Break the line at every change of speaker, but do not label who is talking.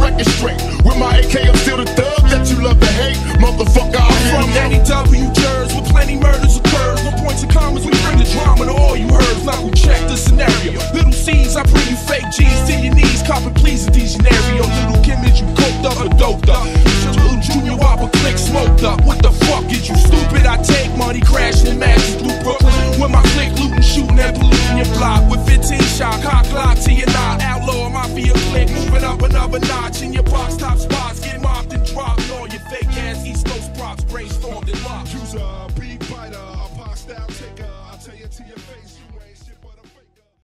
record straight.
up another notch in your box top spots. Get mopped and dropped. All your fake ass East Coast props brainstormed and locked.
Use a beat biter, a box style ticker. I'll tell you to your face, you ain't shit but